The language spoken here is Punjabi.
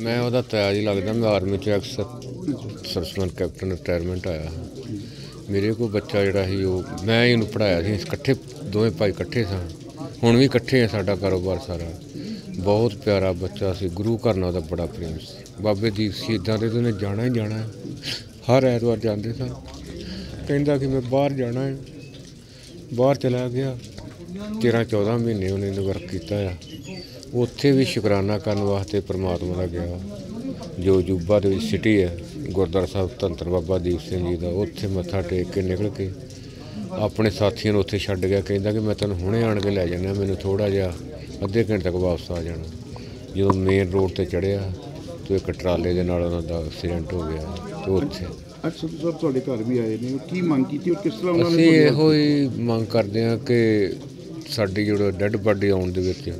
ਮੈਂ ਉਹਦਾ ਤਾਇਆ ਜੀ ਲੱਗਦਾ, ਮੈਂ ਆਰਮੀ ਚ ਐਕਸ ਸਰਸਮਨ ਕੈਪਟਨ ਰਿਟਾਇਰਮੈਂਟ ਆਇਆ ਮੇਰੇ ਕੋਲ ਬੱਚਾ ਜਿਹੜਾ ਸੀ, ਉਹ ਮੈਂ ਹੀ ਉਹਨੂੰ ਪੜਾਇਆ ਸੀ, ਇਕੱਠੇ ਦੋਵੇਂ ਭਾਈ ਇਕੱਠੇ ਸਾਂ। ਹੁਣ ਵੀ ਇਕੱਠੇ ਆ ਸਾਡਾ ਕਾਰੋਬਾਰ ਸਾਰਾ। ਬਹੁਤ ਪਿਆਰਾ ਬੱਚਾ ਸੀ, ਗੁਰੂ ਘਰ ਨਾਲ ਉਹਦਾ ਬੜਾ ਪ੍ਰੇਮ ਸੀ। ਬਾਬੇ ਦੀਪ ਸ਼ਹੀਦਾਂ ਦੇ ਉਹਨੇ ਜਾਣਾ ਹੀ ਜਾਣਾ ਹਰ ਐਤਵਾਰ ਜਾਂਦੇ ਸਾਂ। ਕਹਿੰਦਾ ਕਿ ਮੈਂ ਬਾਹਰ ਜਾਣਾ ਹੈ। ਬਾਹਰ ਚਲਾ ਗਿਆ। 13 14 ਮਹੀਨੇ ਉਹਨੇ ਵਰਕ ਕੀਤਾ ਆ। ਉੱਥੇ ਵੀ ਸ਼ੁਕਰਾਨਾ ਕਰਨ ਵਾਸਤੇ ਪ੍ਰਮਾਤਮਾ ਦਾ ਗਿਆ। ਜੋ ਜੂਬਾ ਦੇ ਵਿੱਚ ਸਿਟੀ ਹੈ ਗੁਰਦੁਆਰਾ ਸਾਹਿਬ ਧੰਤਰ ਬਾਬਾ ਦੀਪ ਸਿੰਘ ਜੀ ਦਾ ਉੱਥੇ ਮੱਥਾ ਟੇਕ ਕੇ ਨਿਕਲ ਕੇ ਆਪਣੇ ਸਾਥੀਆਂ ਨੂੰ ਉੱਥੇ ਛੱਡ ਗਿਆ। ਕਹਿੰਦਾ ਕਿ ਮੈਂ ਤੈਨੂੰ ਹੁਣੇ ਆਣ ਕੇ ਲੈ ਜਾਣਾ ਮੈਨੂੰ ਥੋੜਾ ਜਿਹਾ ਅੱਧੇ ਘੰਟੇ ਤੱਕ ਵਾਪਸ ਆ ਜਾਣਾ। ਜਦੋਂ ਮੇਨ ਰੋਡ ਤੇ ਚੜਿਆ ਤੇ ਇੱਕ ਟਰਾਲੇ ਦੇ ਨਾਲ ਉਹਨਾਂ ਦਾ ਐਕਸੀਡੈਂਟ ਹੋ ਗਿਆ ਤੇ ਉੱਥੇ ਅੱਜ ਸਿੱਧੂ ਸਾਹਿਬ ਤੁਹਾਡੇ ਘਰ ਵੀ ਆਏ ਨੇ। ਕੀ ਮੰਗ ਕੀਤੀ ਔਰ ਕਿਸ ਤਰ੍ਹਾਂ ਉਹਨਾਂ ਨੇ ਅਸੀਂ ਇਹੋ ਹੀ ਮੰਗ ਕਰਦੇ ਹਾਂ ਕਿ ਸਾਡੀ ਜਿਹੜਾ ਡੈੱਡ ਬਾਡੀ ਆਉਣ ਦੇ ਵਿੱਚ